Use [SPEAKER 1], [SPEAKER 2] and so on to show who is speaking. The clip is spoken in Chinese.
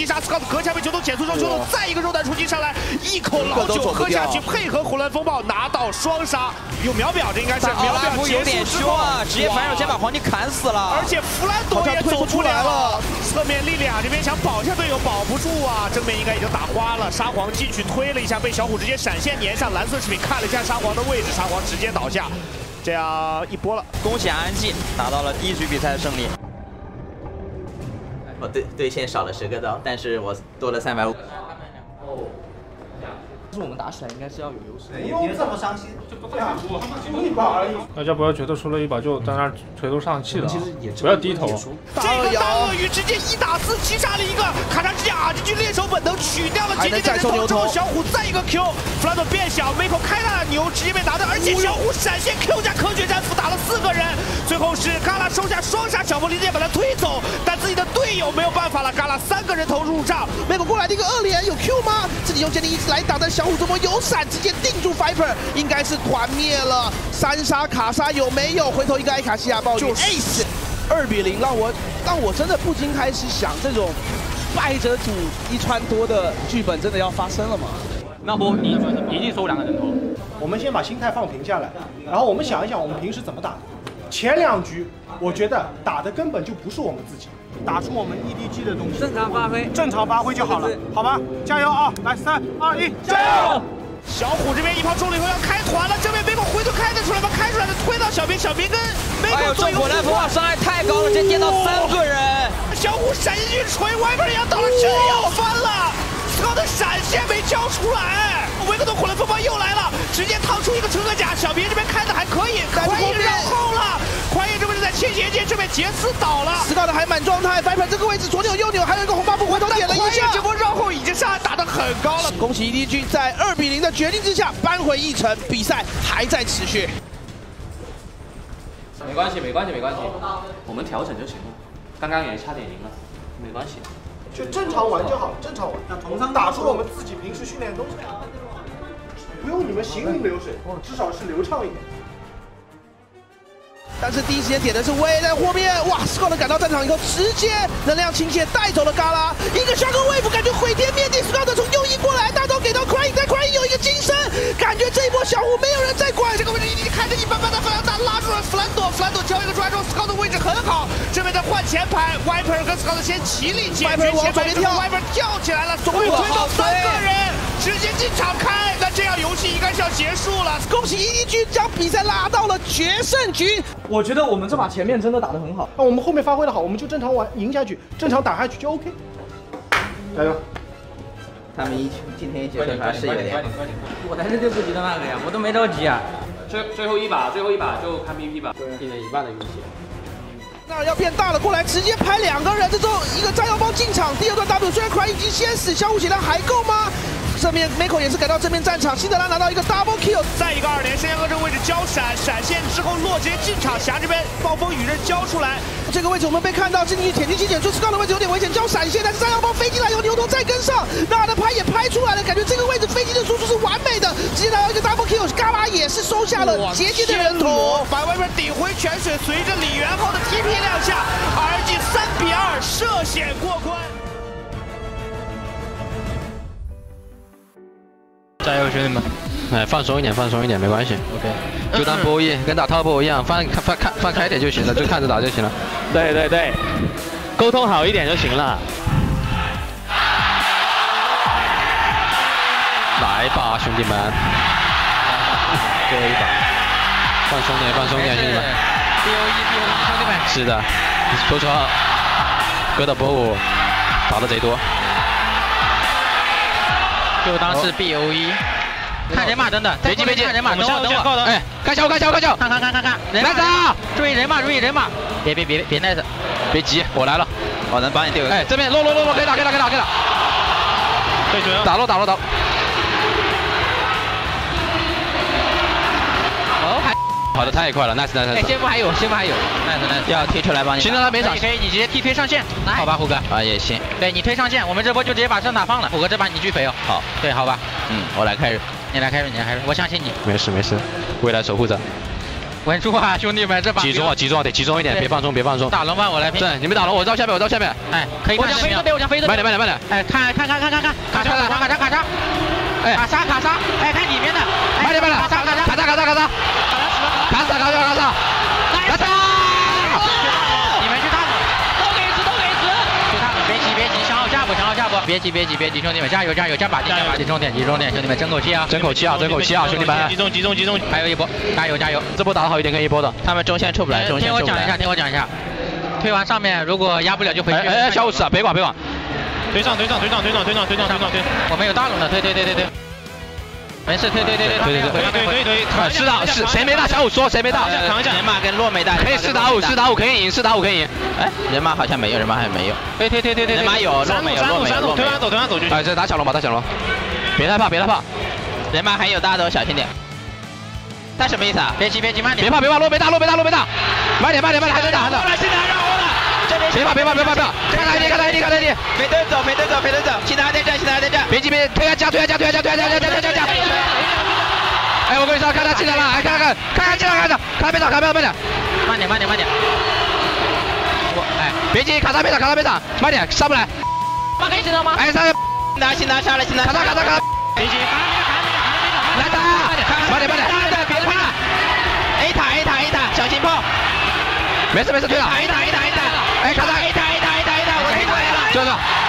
[SPEAKER 1] 击杀，Scout 隔墙被球童减速之后，球童再一个肉弹冲击上来，一口老酒喝下去，配合混乱风暴拿到双杀，有秒表，这应该是秒表结束之后，
[SPEAKER 2] 直接反手先把黄金砍死了，
[SPEAKER 1] 而且弗兰多也走出来了，侧面力量这边想保下队友保不住啊，正面应该已经打花了，沙皇进去推了一下，被小虎直接闪现粘上，蓝色饰品看了一下沙皇的位置，沙皇直接倒下，这样一波了，
[SPEAKER 2] 恭喜安静拿到了第一局比赛的胜利。我对对线少了十个刀，但是我多了三百五。
[SPEAKER 3] 是我们打起来应该是要有优势。
[SPEAKER 4] 不用这么伤心，就不要输，输一把而已。
[SPEAKER 5] 大家不要觉得输了一把就在那垂头丧气的，不要低头。
[SPEAKER 1] 这个大鳄鱼直接一打四击杀了一个，卡莎直接啊，这句猎手本能取掉了接近的人头之后，小虎再一个 Q，弗兰多变小，梅口开大牛直接被打断，而且小虎闪现 Q 加科学战斧打了四个人，最后是嘎啦收下双杀，小佛直接把他推走，队友没有办法了，嘎啦三个人头入账，
[SPEAKER 6] 梅口过来的一个二连有 Q 吗？自己用坚定一直来挡，但小虎怎么有闪直接定住 Viper，应该是团灭了。三杀卡莎有没有？回头一个艾卡西亚暴雨 Ace，二比零，让我让我真的不禁开始想，这种败者组一穿多的剧本真的要发生了吗？
[SPEAKER 7] 那不你一定收两个人头。
[SPEAKER 4] 我们先把心态放平下来，然后我们想一想，我们平时怎么打的？前两局我觉得打的根本就不是我们自己。打出我们 EDG 的东西，
[SPEAKER 3] 正常发挥，
[SPEAKER 4] 正常发挥就好了，好吧？加油啊！来，三二一，加油！
[SPEAKER 1] 小虎这边一炮中了以后要开团了，这边梅狗回头开得出来吗？开出来的推到小兵，小兵跟梅狗做一个。
[SPEAKER 2] 火蓝风暴伤害太高了，直接电到三个人。
[SPEAKER 1] 小虎闪进去锤，外边要倒了，真要翻了！他的闪现没交出来，维克多火蓝风暴又来了，直接掏出一个车甲，小兵这边开的还可以，快一绕后了。宽爷这边是在切斜线，这边杰斯倒了，
[SPEAKER 6] 斯高的还满状态，白板这个位置左扭右扭，还有一个红 buff 回头点了一下，
[SPEAKER 1] 这波绕后已经上来打的很高了。
[SPEAKER 6] 恭喜 EDG 在二比零的决定之下扳回一城，比赛还在持续。
[SPEAKER 7] 没关系，没关系，没关系，我们调整就行了。刚刚也差点赢了，没关系，
[SPEAKER 4] 就正常玩就好，正常玩。打出我们自己平时训练的东西，不用你们行云流水，至少是流畅一点。
[SPEAKER 6] 但是第一时间点的是威在后面，哇！Scott 赶到战场以后，直接能量倾泻带走了嘎啦，一个下个 wave 感觉毁天灭地。Scott 从右翼过来，大招给到 Crying，在 Crying 有一个金身，感觉这一波小虎没有人在管。
[SPEAKER 1] 这个位置已经开着一般般的弗兰达拉住了弗兰朵，弗兰朵交一个出来之后，Scott 的位置很好，这边在换前排，Viper 跟 Scott 先齐力解决前排，Viper 跳起来了，总共推到三个人，直接进场开，那这样游戏应该是要结束了。
[SPEAKER 6] 恭喜 EDG 将比赛拉到了决胜局。
[SPEAKER 3] 我觉得我们这把前面真的打得很好，
[SPEAKER 4] 那我们后面发挥的好，我们就正常玩赢下去，正常打下去就 OK。加油！
[SPEAKER 2] 他们一今天一起惩罚是有点，
[SPEAKER 3] 我才是最不急的那个呀，我都没着急啊。
[SPEAKER 7] 最最后一把，最后一把就看 PVP 吧，赢了一半的运气。
[SPEAKER 6] 那要变大了，过来直接拍两个人，这时候一个炸药包进场，第二段 W 虽然 Cry 已经先死，相互血量还够吗？正面 Miko 也是赶到正面战场，辛德拉拿到一个 double kill，
[SPEAKER 1] 再一个二连，深渊哥这个位置交闪，闪现之后落直接进场，霞这边暴风雨刃交出来，
[SPEAKER 6] 这个位置我们被看到，进去铁金七减速，高的位置有点危险，交闪现，但是炸药包飞进来，有牛头再跟上，那的拍也拍出来了，感觉这个位置飞机的输出是完美的，直接拿到一个 double kill，嘎巴也是收下了杰杰的人头，
[SPEAKER 1] 把外面顶回泉水，随着李元昊的 TP 亮相，RG 三比二涉险过关。
[SPEAKER 8] 加油，兄弟们！哎，放松一点，放松一点，没关系。OK，就当博弈，跟打套博一样，放放看放开点就行了，就看着打就行了。
[SPEAKER 7] 对对对，沟通好一点就行了。
[SPEAKER 8] 来吧，兄弟们！最后一把，放松点，放松点，兄弟们。
[SPEAKER 3] B O E B O E，兄弟们。
[SPEAKER 8] 是的，不错，哥的波舞打的贼多。
[SPEAKER 3] 就当是 B O E，看人马等等，
[SPEAKER 8] 别急别急，
[SPEAKER 3] 看人马，等我等我，
[SPEAKER 8] 哎，看小看小看小，
[SPEAKER 3] 看看看看看，
[SPEAKER 8] 人马，
[SPEAKER 3] 注意人马注意人马，别别别别那个，
[SPEAKER 8] 别急，我来了，我能帮你丢。哎，这边落落落落，可以打可以打可以打。可以打，对，打落打落打。跑得太快了，nice nice。
[SPEAKER 3] 哎，先锋还有，先锋还有，nice nice。
[SPEAKER 2] 要贴出来帮你。
[SPEAKER 8] 行了，他没
[SPEAKER 3] 场，可以，你直接替推上线。
[SPEAKER 8] 好吧，虎哥。
[SPEAKER 2] 啊，也行。
[SPEAKER 3] 对你推上线，我们这波就直接把圣塔放了。虎哥这把你巨肥哦。
[SPEAKER 2] 好。
[SPEAKER 3] 对，好吧。
[SPEAKER 2] 嗯，我来开始。
[SPEAKER 3] 你来开始，你来开始，我相信你。
[SPEAKER 8] 没事没事，未来守护者。
[SPEAKER 3] 稳住啊，兄弟们，这把
[SPEAKER 8] 集中啊，集中啊，得集中一点，别放松，别放松。
[SPEAKER 3] 打龙吧，我来拼。
[SPEAKER 8] 对，你们打龙，我到下面，我到下面。
[SPEAKER 3] 哎，可以。我想飞这边，我想飞这边。
[SPEAKER 8] 慢点，慢点，慢点。
[SPEAKER 3] 哎，看，看，看，看，看，看，卡莎，卡莎，卡莎，哎，卡莎，卡莎，哎，看里面的。
[SPEAKER 8] 慢点，慢点。卡莎，卡莎，卡莎，卡莎，卡莎。卡死，卡死，卡死。卡莎。
[SPEAKER 3] 你们去大龙，都给死，都给死。去大龙，别急，别急，想好下步，想好下步。别急，别急，别急，兄弟们，加油，加油，加把劲，加把劲，集中点，集中点，兄弟们，争口气啊，
[SPEAKER 8] 争口气啊，争口气啊，兄弟们。
[SPEAKER 5] 集中，集中，集中，
[SPEAKER 3] 还有一波，加油，加油。
[SPEAKER 8] 这波打得好一点，跟一波的。
[SPEAKER 2] 他们中线撤不来，中线出不来。
[SPEAKER 3] 听我讲一下，听我讲一下。推完上面，如果压不了就回去。
[SPEAKER 8] 哎哎，小五十，别管别管。
[SPEAKER 5] 推上，推上，推上，推上，推上，推上，推上，推。
[SPEAKER 3] 我们有大龙的，推推推推推。没事，推推推推
[SPEAKER 8] 推推
[SPEAKER 5] 推推推推。
[SPEAKER 8] 四打是谁没大？小五说谁没大？
[SPEAKER 2] 人马跟洛没大。
[SPEAKER 8] 可以四打五，四打五可以赢，四打五可以赢。
[SPEAKER 2] 哎，人马好像没有，人马好像没有。
[SPEAKER 3] 推推推推推。
[SPEAKER 2] 人马有，洛没有，洛没有。
[SPEAKER 5] 推完走，推完走就。
[SPEAKER 8] 哎，这打小龙吧，打小龙。别害怕，别害怕。
[SPEAKER 2] 人马还有大都，小心点。他什么意思啊？
[SPEAKER 3] 别急，别急，慢点。
[SPEAKER 8] 别怕，别怕，洛没大，洛没大，洛没大。慢点，慢点，慢点，还能打，还能打。别怕，别怕，别怕，别怕。看他一看他一看他一
[SPEAKER 2] 没得走，没得走，没得走。其他在这，其他在这。
[SPEAKER 8] 别急，别推下加，推下加，推下加，推下加，加加加加。哎，我跟你说，看他进来了，哎，看看看看进来，看着，看他别打，看他别打，慢点，
[SPEAKER 3] 慢点，慢点，慢点。
[SPEAKER 8] 我，哎，别急，卡他别打，卡他别打，慢点，上不来。
[SPEAKER 3] 马可以知道吗？
[SPEAKER 8] 哎，上。
[SPEAKER 2] 拿，先拿下来，先拿。
[SPEAKER 8] 卡他，卡他，卡他。
[SPEAKER 3] 别急，
[SPEAKER 8] 来打，慢点，慢点。
[SPEAKER 2] 别怕。A 塔，A 塔，A 塔，小心炮。
[SPEAKER 8] 没事没事，推了。
[SPEAKER 2] A 塔，A 塔，A 塔。
[SPEAKER 8] 哎，
[SPEAKER 2] 打打！哎打！哎打！哎打！我进打了，
[SPEAKER 8] 打他。